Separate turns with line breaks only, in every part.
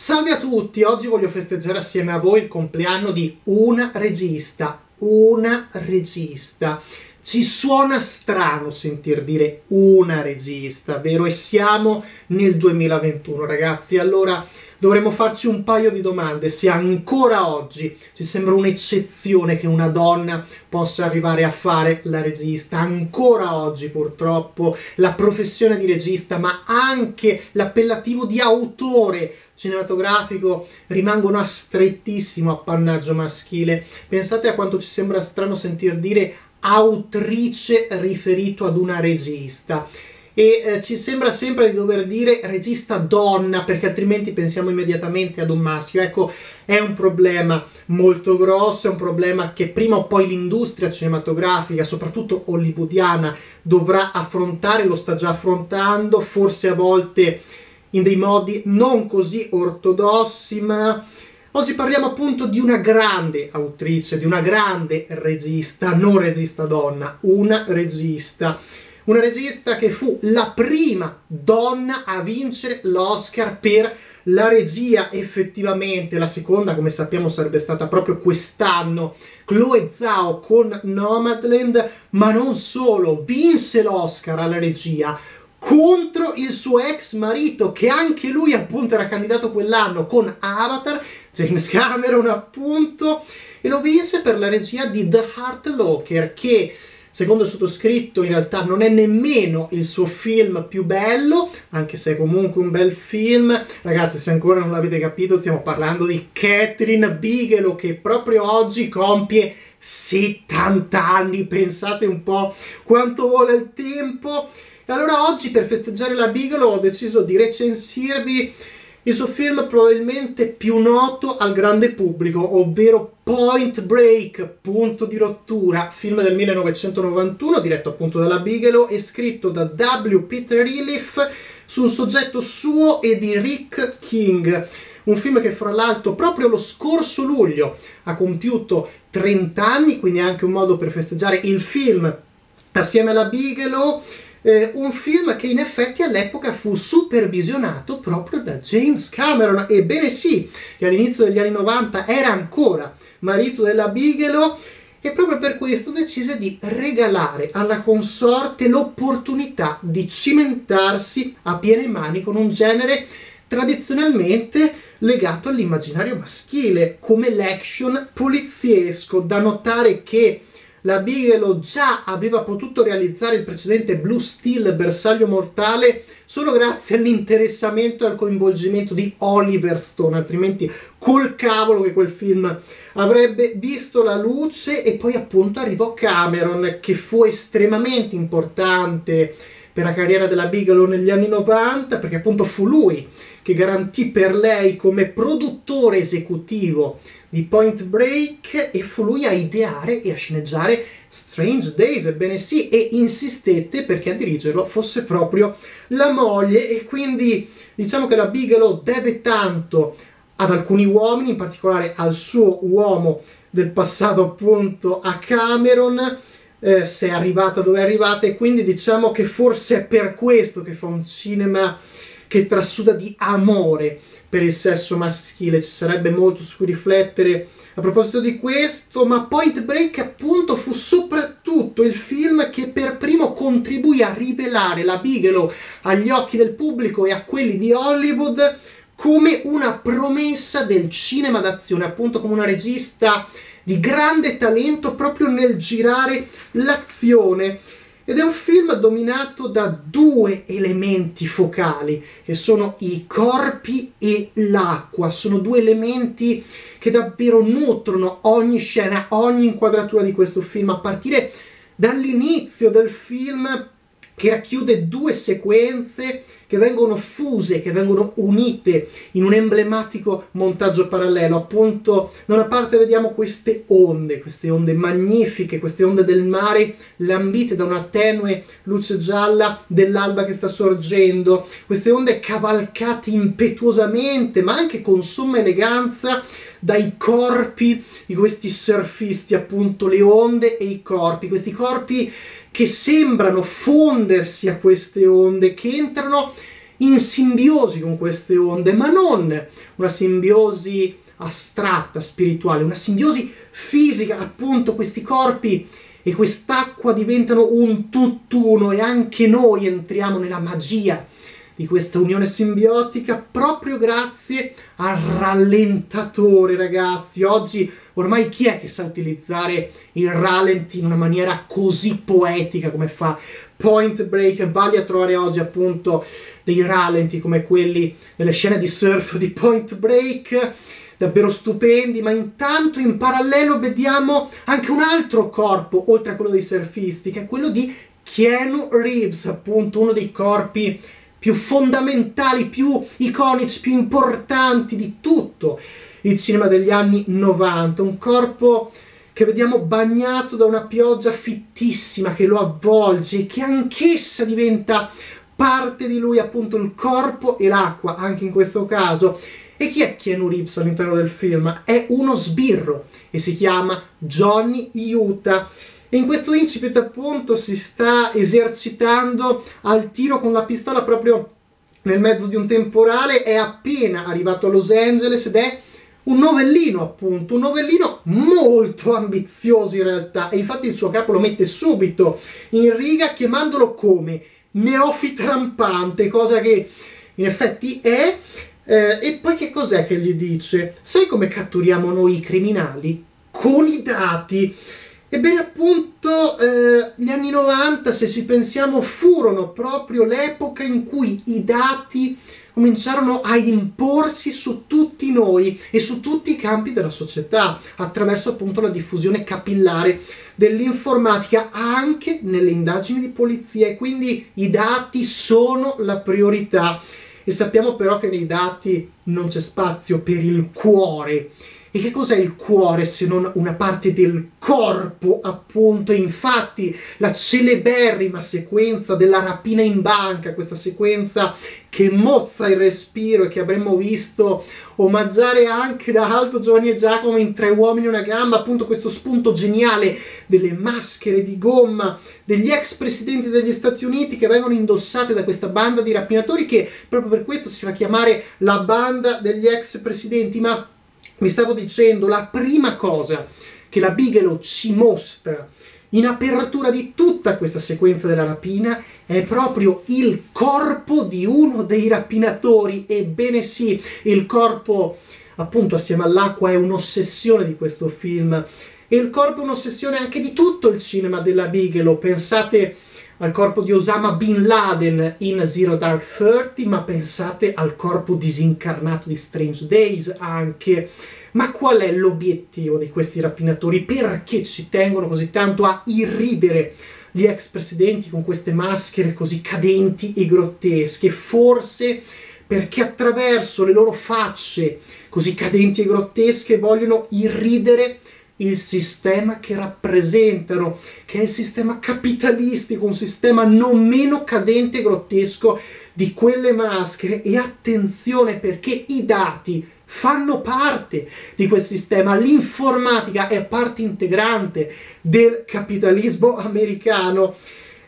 Salve a tutti, oggi voglio festeggiare assieme a voi il compleanno di una regista, una regista. Ci suona strano sentir dire una regista, vero? E siamo nel 2021, ragazzi. Allora dovremmo farci un paio di domande. Se ancora oggi ci sembra un'eccezione che una donna possa arrivare a fare la regista, ancora oggi purtroppo la professione di regista, ma anche l'appellativo di autore cinematografico rimangono a strettissimo appannaggio maschile. Pensate a quanto ci sembra strano sentir dire autrice riferito ad una regista e eh, ci sembra sempre di dover dire regista donna perché altrimenti pensiamo immediatamente ad un maschio. Ecco, è un problema molto grosso, è un problema che prima o poi l'industria cinematografica, soprattutto hollywoodiana, dovrà affrontare, lo sta già affrontando, forse a volte in dei modi non così ortodossi, ma oggi parliamo appunto di una grande autrice, di una grande regista, non regista donna, una regista. Una regista che fu la prima donna a vincere l'Oscar per la regia effettivamente, la seconda come sappiamo sarebbe stata proprio quest'anno, Chloe Zhao con Nomadland, ma non solo, vinse l'Oscar alla regia contro il suo ex marito che anche lui appunto era candidato quell'anno con Avatar, James Cameron appunto, e lo vinse per la regia di The Heart Locker che secondo il sottoscritto in realtà non è nemmeno il suo film più bello, anche se è comunque un bel film. Ragazzi, se ancora non l'avete capito, stiamo parlando di Catherine Bigelow che proprio oggi compie 70 anni, pensate un po' quanto vuole il tempo. E allora oggi per festeggiare la Bigelow ho deciso di recensirvi il suo film probabilmente più noto al grande pubblico, ovvero Point Break, punto di rottura, film del 1991 diretto appunto dalla Bigelow e scritto da W. Peter Iliff su un soggetto suo e di Rick King. Un film che fra l'altro proprio lo scorso luglio ha compiuto 30 anni, quindi anche un modo per festeggiare il film assieme alla Bigelow eh, un film che in effetti all'epoca fu supervisionato proprio da James Cameron. Ebbene sì, che all'inizio degli anni 90 era ancora marito della Bigelow e proprio per questo decise di regalare alla consorte l'opportunità di cimentarsi a piene mani con un genere tradizionalmente legato all'immaginario maschile, come l'action poliziesco. Da notare che la Bigelow già aveva potuto realizzare il precedente Blue Steel Bersaglio Mortale solo grazie all'interessamento e al coinvolgimento di Oliver Stone, altrimenti col cavolo che quel film avrebbe visto la luce. E poi appunto arrivò Cameron che fu estremamente importante per la carriera della Bigelow negli anni 90 perché appunto fu lui che garantì per lei come produttore esecutivo di Point Break e fu lui a ideare e a sceneggiare Strange Days, ebbene sì, e insistette perché a dirigerlo fosse proprio la moglie. E quindi diciamo che la Bigelow deve tanto ad alcuni uomini, in particolare al suo uomo del passato appunto a Cameron, eh, se è arrivata dove è arrivata e quindi diciamo che forse è per questo che fa un cinema che trasuda di amore per il sesso maschile, ci sarebbe molto su cui riflettere. A proposito di questo, ma Point Break appunto fu soprattutto il film che per primo contribuì a rivelare la Bigelow agli occhi del pubblico e a quelli di Hollywood come una promessa del cinema d'azione, appunto come una regista di grande talento proprio nel girare l'azione ed è un film dominato da due elementi focali, che sono i corpi e l'acqua. Sono due elementi che davvero nutrono ogni scena, ogni inquadratura di questo film, a partire dall'inizio del film che racchiude due sequenze che vengono fuse, che vengono unite in un emblematico montaggio parallelo. Appunto, da una parte vediamo queste onde, queste onde magnifiche, queste onde del mare lambite da una tenue luce gialla dell'alba che sta sorgendo, queste onde cavalcate impetuosamente, ma anche con somma eleganza dai corpi di questi surfisti, appunto le onde e i corpi, questi corpi che sembrano fondersi a queste onde, che entrano in simbiosi con queste onde, ma non una simbiosi astratta, spirituale, una simbiosi fisica, appunto questi corpi e quest'acqua diventano un tutt'uno e anche noi entriamo nella magia di questa unione simbiotica proprio grazie al rallentatore, ragazzi. Oggi ormai chi è che sa utilizzare il rallenti in una maniera così poetica come fa Point Break? Vali a trovare oggi appunto dei rallenti come quelli delle scene di surf di Point Break davvero stupendi, ma intanto in parallelo vediamo anche un altro corpo, oltre a quello dei surfisti, che è quello di Keanu Reeves, appunto uno dei corpi più fondamentali, più iconici, più importanti di tutto il cinema degli anni 90, un corpo che vediamo bagnato da una pioggia fittissima che lo avvolge e che anch'essa diventa parte di lui, appunto il corpo e l'acqua, anche in questo caso. E chi è Keanu Reeves all'interno del film? È uno sbirro e si chiama Johnny Utah e in questo incipit appunto si sta esercitando al tiro con la pistola proprio nel mezzo di un temporale, è appena arrivato a Los Angeles ed è un novellino appunto, un novellino molto ambizioso in realtà e infatti il suo capo lo mette subito in riga chiamandolo come neofita rampante, cosa che in effetti è. Eh, e poi che cos'è che gli dice? Sai come catturiamo noi i criminali? Con i dati. Ebbene appunto eh, gli anni 90, se ci pensiamo, furono proprio l'epoca in cui i dati cominciarono a imporsi su tutti noi e su tutti i campi della società attraverso appunto la diffusione capillare dell'informatica anche nelle indagini di polizia. E quindi i dati sono la priorità. E sappiamo però che nei dati non c'è spazio per il cuore e che cos'è il cuore se non una parte del corpo, appunto? Infatti, la celeberrima sequenza della rapina in banca, questa sequenza che mozza il respiro e che avremmo visto omaggiare anche da Alto Giovanni e Giacomo in Tre uomini e una gamba, appunto questo spunto geniale delle maschere di gomma degli ex presidenti degli Stati Uniti che vengono indossate da questa banda di rapinatori che proprio per questo si fa chiamare la banda degli ex presidenti, ma mi stavo dicendo, la prima cosa che la Bigelow ci mostra in apertura di tutta questa sequenza della rapina è proprio il corpo di uno dei rapinatori. Ebbene sì, il corpo appunto assieme all'acqua è un'ossessione di questo film e il corpo è un'ossessione anche di tutto il cinema della Bigelow. Pensate al corpo di Osama Bin Laden in Zero Dark Thirty, ma pensate al corpo disincarnato di Strange Days anche. Ma qual è l'obiettivo di questi rapinatori? Perché ci tengono così tanto a irridere gli ex presidenti con queste maschere così cadenti e grottesche? Forse perché attraverso le loro facce così cadenti e grottesche vogliono irridere il sistema che rappresentano, che è il sistema capitalistico, un sistema non meno cadente e grottesco di quelle maschere. E attenzione perché i dati fanno parte di quel sistema, l'informatica è parte integrante del capitalismo americano.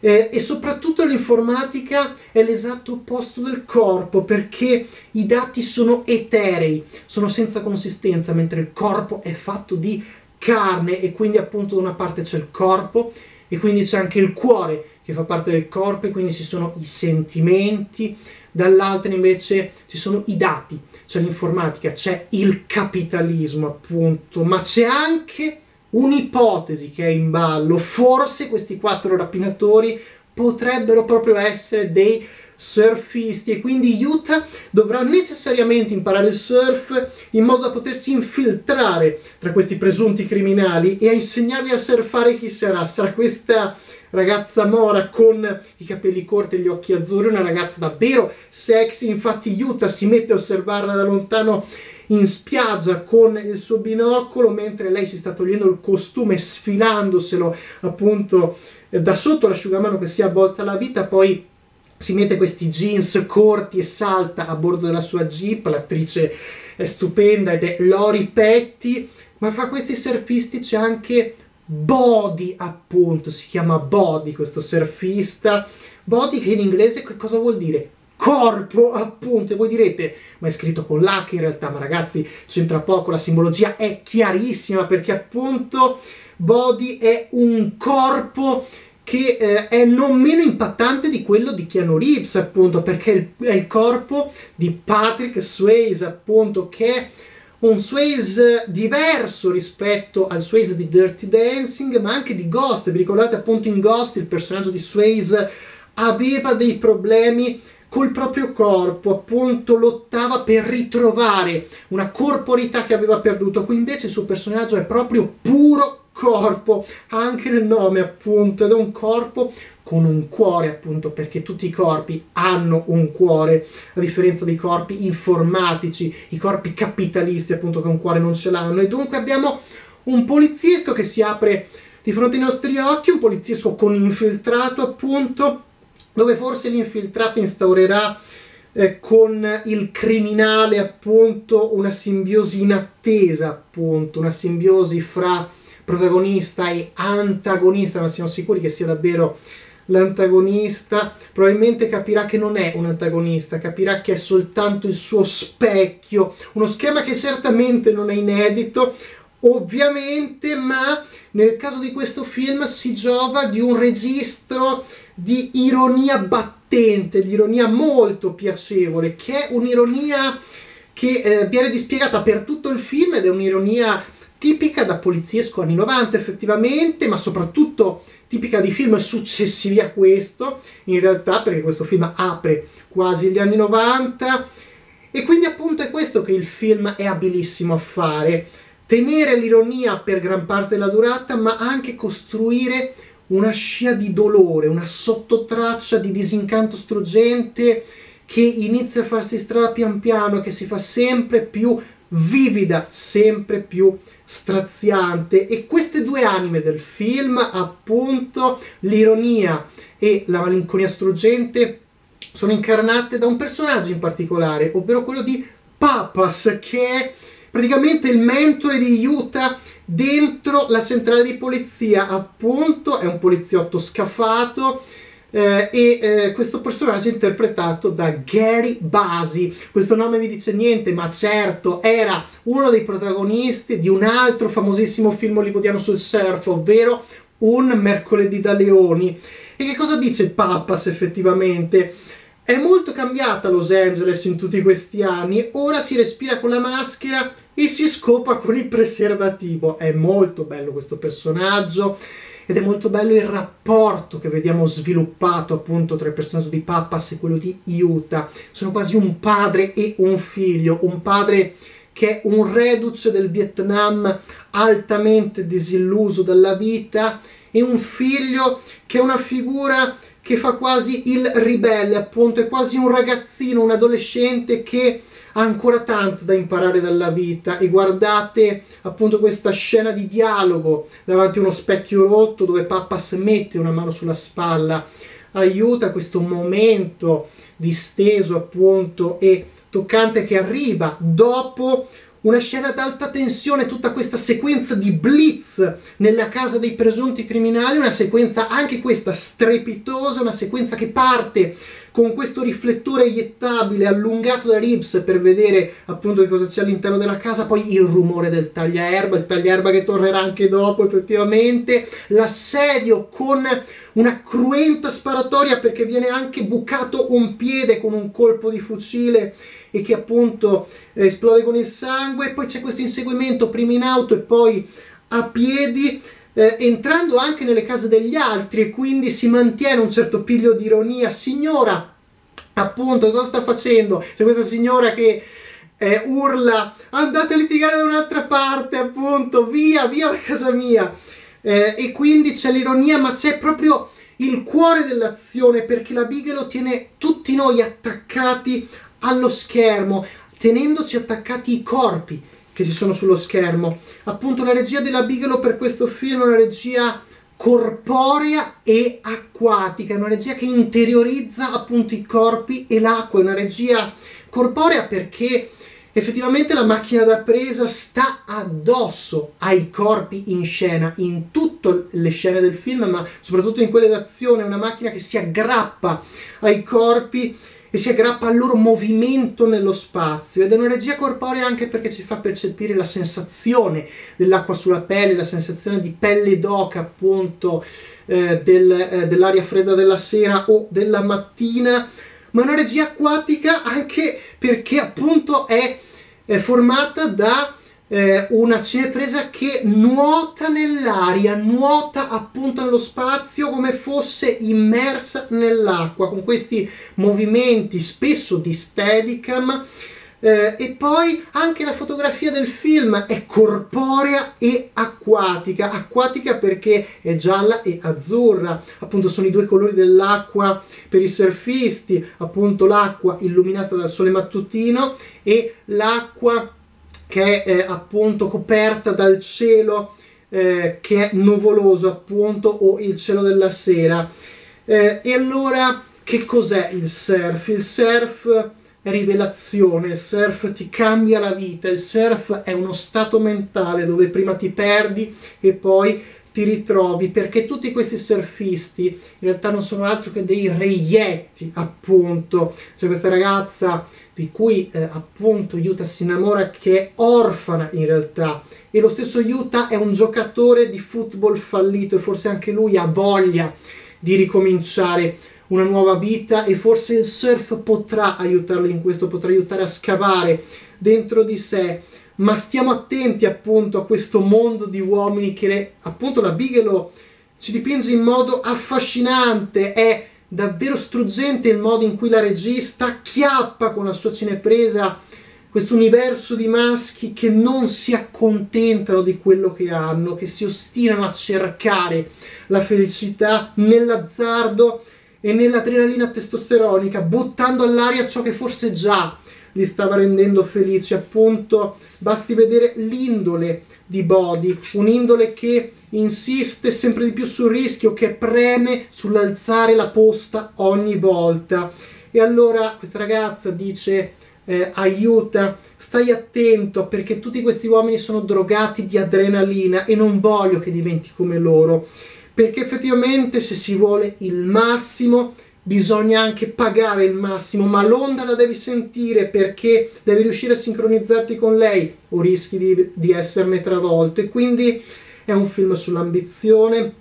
Eh, e soprattutto l'informatica è l'esatto opposto del corpo perché i dati sono eterei, sono senza consistenza, mentre il corpo è fatto di carne e quindi appunto da una parte c'è il corpo e quindi c'è anche il cuore che fa parte del corpo e quindi ci sono i sentimenti, dall'altra invece ci sono i dati, c'è l'informatica, c'è il capitalismo appunto, ma c'è anche un'ipotesi che è in ballo, forse questi quattro rapinatori potrebbero proprio essere dei surfisti e quindi Utah dovrà necessariamente imparare il surf in modo da potersi infiltrare tra questi presunti criminali e a insegnargli a surfare chi sarà. Sarà questa ragazza mora con i capelli corti e gli occhi azzurri, una ragazza davvero sexy, infatti Utah si mette a osservarla da lontano in spiaggia con il suo binocolo mentre lei si sta togliendo il costume sfilandoselo appunto da sotto l'asciugamano che si avvolta la vita poi si mette questi jeans corti e salta a bordo della sua jeep, l'attrice è stupenda ed è Lori Petty, ma fra questi surfisti c'è anche Body appunto, si chiama Body questo surfista, Body che in inglese che cosa vuol dire? corpo, appunto. E voi direte, ma è scritto con l'H in realtà, ma ragazzi, c'entra poco, la simbologia è chiarissima perché appunto body è un corpo che eh, è non meno impattante di quello di Keanu Reeves, appunto, perché è il corpo di Patrick Swayze, appunto, che è un Swayze diverso rispetto al Swayze di Dirty Dancing, ma anche di Ghost. Vi ricordate appunto in Ghost il personaggio di Swayze aveva dei problemi col proprio corpo, appunto lottava per ritrovare una corporità che aveva perduto. Qui invece il suo personaggio è proprio puro corpo, anche nel nome appunto, ed è un corpo con un cuore appunto perché tutti i corpi hanno un cuore a differenza dei corpi informatici i corpi capitalisti appunto che un cuore non ce l'hanno. E dunque abbiamo un poliziesco che si apre di fronte ai nostri occhi un poliziesco con infiltrato appunto dove forse l'infiltrato instaurerà eh, con il criminale appunto una simbiosi inattesa appunto una simbiosi fra protagonista e antagonista, ma siamo sicuri che sia davvero l'antagonista, probabilmente capirà che non è un antagonista, capirà che è soltanto il suo specchio, uno schema che certamente non è inedito, ovviamente, ma nel caso di questo film si giova di un registro di ironia battente, di ironia molto piacevole, che è un'ironia che eh, viene dispiegata per tutto il film ed è un'ironia tipica da poliziesco anni 90 effettivamente, ma soprattutto tipica di film successivi a questo, in realtà perché questo film apre quasi gli anni 90 e quindi appunto è questo che il film è abilissimo a fare, tenere l'ironia per gran parte della durata, ma anche costruire una scia di dolore, una sottotraccia di disincanto struggente che inizia a farsi strada pian piano che si fa sempre più vivida, sempre più straziante. E queste due anime del film, appunto l'ironia e la malinconia struggente, sono incarnate da un personaggio in particolare, ovvero quello di Papas, che è praticamente il mentore di Yuta dentro la centrale di polizia, appunto è un poliziotto scafato eh, e eh, questo personaggio è interpretato da Gary Basi. Questo nome vi dice niente, ma certo era uno dei protagonisti di un altro famosissimo film hollywoodiano sul surf, ovvero Un mercoledì da leoni. E che cosa dice il Pappas effettivamente? È molto cambiata Los Angeles in tutti questi anni, ora si respira con la maschera e si scopa con il preservativo. È molto bello questo personaggio ed è molto bello il rapporto che vediamo sviluppato appunto tra il personaggio di Pappas e quello di Yuta. Sono quasi un padre e un figlio, un padre che è un reduce del Vietnam altamente disilluso dalla vita e un figlio che è una figura che fa quasi il ribelle, appunto, è quasi un ragazzino, un adolescente che ha ancora tanto da imparare dalla vita. E guardate appunto questa scena di dialogo davanti a uno specchio rotto dove Pappas mette una mano sulla spalla, aiuta questo momento disteso appunto e toccante che arriva dopo una scena ad alta tensione, tutta questa sequenza di blitz nella casa dei presunti criminali, una sequenza anche questa strepitosa, una sequenza che parte con questo riflettore iettabile allungato da Rips per vedere appunto che cosa c'è all'interno della casa, poi il rumore del tagliaerba, il tagliaerba che tornerà anche dopo effettivamente, l'assedio con una cruenta sparatoria perché viene anche bucato un piede con un colpo di fucile e che appunto eh, esplode con il sangue, poi c'è questo inseguimento prima in auto e poi a piedi eh, entrando anche nelle case degli altri e quindi si mantiene un certo piglio di ironia. Signora, appunto, cosa sta facendo? C'è questa signora che eh, urla andate a litigare da un'altra parte, appunto, via, via da casa mia. Eh, e quindi c'è l'ironia, ma c'è proprio il cuore dell'azione perché la Bigelow tiene tutti noi attaccati allo schermo, tenendoci attaccati i corpi che ci sono sullo schermo. Appunto la regia della Bigelow per questo film è una regia corporea e acquatica, è una regia che interiorizza appunto i corpi e l'acqua, è una regia corporea perché effettivamente la macchina da presa sta addosso ai corpi in scena, in tutte le scene del film, ma soprattutto in quelle d'azione, è una macchina che si aggrappa ai corpi e si aggrappa al loro movimento nello spazio ed è una regia corporea anche perché ci fa percepire la sensazione dell'acqua sulla pelle, la sensazione di pelle d'oca appunto eh, del, eh, dell'aria fredda della sera o della mattina, ma una regia acquatica anche perché appunto è, è formata da eh, una cinepresa che nuota nell'aria, nuota appunto nello spazio come fosse immersa nell'acqua, con questi movimenti spesso di steadicam. Eh, e poi anche la fotografia del film è corporea e acquatica, acquatica perché è gialla e azzurra, appunto sono i due colori dell'acqua per i surfisti, appunto l'acqua illuminata dal sole mattutino e l'acqua che è eh, appunto coperta dal cielo eh, che è nuvoloso appunto o il cielo della sera. Eh, e allora che cos'è il surf? Il surf è rivelazione, il surf ti cambia la vita, il surf è uno stato mentale dove prima ti perdi e poi ti ritrovi perché tutti questi surfisti in realtà non sono altro che dei reietti appunto. C'è questa ragazza di cui eh, appunto Yuta si innamora che è orfana in realtà. E lo stesso Yuta è un giocatore di football fallito e forse anche lui ha voglia di ricominciare una nuova vita e forse il surf potrà aiutarlo in questo, potrà aiutare a scavare dentro di sé ma stiamo attenti appunto a questo mondo di uomini che appunto la Bigelow ci dipinge in modo affascinante, è davvero struggente il modo in cui la regista chiappa con la sua cinepresa questo universo di maschi che non si accontentano di quello che hanno, che si ostinano a cercare la felicità nell'azzardo e nell'adrenalina testosteronica, buttando all'aria ciò che forse già li stava rendendo felici. Appunto, basti vedere l'indole di Body, un'indole che insiste sempre di più sul rischio, che preme sull'alzare la posta ogni volta. E allora questa ragazza dice eh, aiuta, stai attento perché tutti questi uomini sono drogati di adrenalina e non voglio che diventi come loro. Perché effettivamente se si vuole il massimo bisogna anche pagare il massimo, ma l'onda la devi sentire perché devi riuscire a sincronizzarti con lei o rischi di, di esserne travolto. E quindi è un film sull'ambizione,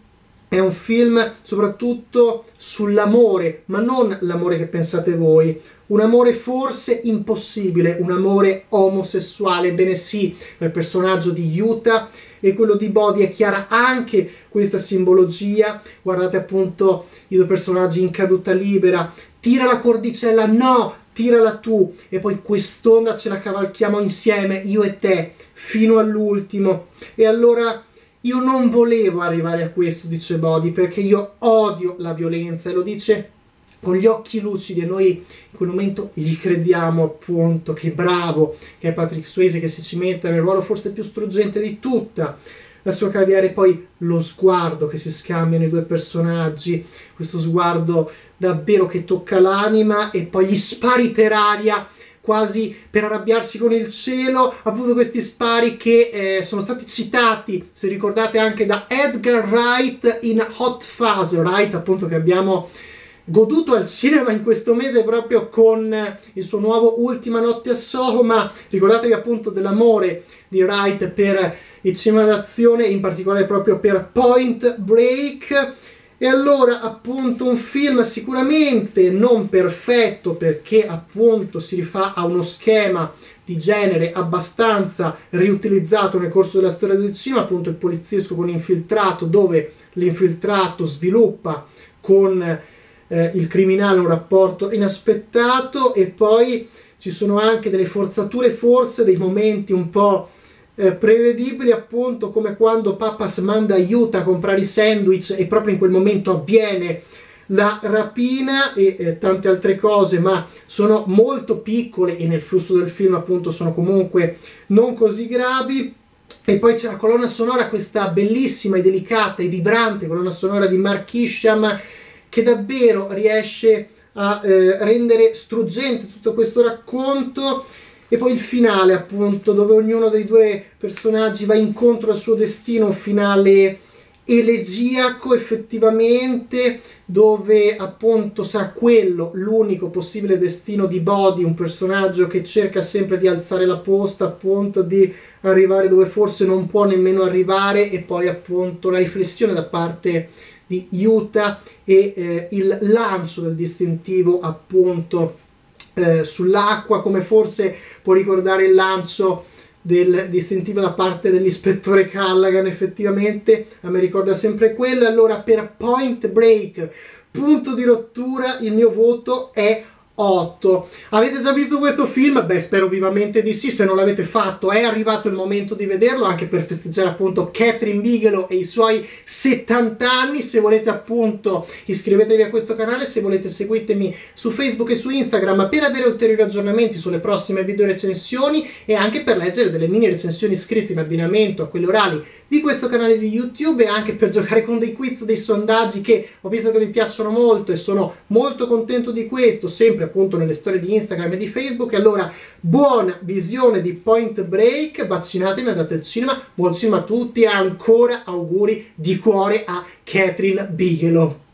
è un film soprattutto sull'amore, ma non l'amore che pensate voi. Un amore forse impossibile, un amore omosessuale. Bene sì, nel personaggio di Yuta e quello di Body è chiara anche questa simbologia. Guardate appunto i due personaggi in caduta libera. Tira la cordicella, no, tirala tu e poi quest'onda ce la cavalchiamo insieme, io e te, fino all'ultimo. E allora io non volevo arrivare a questo, dice Body, perché io odio la violenza e lo dice con gli occhi lucidi e noi in quel momento gli crediamo appunto che bravo che è Patrick Swayze che si cimenta nel ruolo forse più struggente di tutta la sua carriera. E poi lo sguardo che si scambiano i due personaggi questo sguardo davvero che tocca l'anima e poi gli spari per aria quasi per arrabbiarsi con il cielo, appunto questi spari che eh, sono stati citati, se ricordate, anche da Edgar Wright in Hot Fuzz, Wright appunto che abbiamo goduto al cinema in questo mese proprio con il suo nuovo Ultima notte a Soho, ma ricordatevi appunto dell'amore di Wright per il cinema d'azione, in particolare proprio per Point Break. E allora appunto un film sicuramente non perfetto perché appunto si rifà a uno schema di genere abbastanza riutilizzato nel corso della storia del cinema, appunto il poliziesco con infiltrato dove l'infiltrato sviluppa con eh, il criminale un rapporto inaspettato e poi ci sono anche delle forzature forse, dei momenti un po' eh, prevedibili appunto come quando Papas manda aiuto a comprare i sandwich e proprio in quel momento avviene la rapina e eh, tante altre cose, ma sono molto piccole e nel flusso del film appunto sono comunque non così gravi. E poi c'è la colonna sonora, questa bellissima e delicata e vibrante colonna sonora di Mark Isham che davvero riesce a eh, rendere struggente tutto questo racconto. E poi il finale appunto dove ognuno dei due personaggi va incontro al suo destino un finale elegiaco effettivamente dove appunto sarà quello l'unico possibile destino di Body, un personaggio che cerca sempre di alzare la posta, appunto di arrivare dove forse non può nemmeno arrivare e poi appunto la riflessione da parte di Utah e eh, il lancio del distintivo appunto eh, sull'acqua come forse può ricordare il lancio del distintivo da parte dell'ispettore Callaghan effettivamente a me ricorda sempre quello. Allora per Point Break punto di rottura il mio voto è 8. Avete già visto questo film? Beh, spero vivamente di sì. Se non l'avete fatto, è arrivato il momento di vederlo anche per festeggiare appunto Catherine Bigelow e i suoi 70 anni. Se volete appunto iscrivetevi a questo canale, se volete seguitemi su Facebook e su Instagram per avere ulteriori aggiornamenti sulle prossime video recensioni e anche per leggere delle mini recensioni scritte in abbinamento a quelle orali di questo canale di YouTube e anche per giocare con dei quiz, dei sondaggi che ho visto che vi piacciono molto e sono molto contento di questo, sempre appunto nelle storie di Instagram e di Facebook. E allora, buona visione di Point Break, vaccinatemi, andate al cinema, buon cinema a tutti e ancora auguri di cuore a Catherine Bigelow.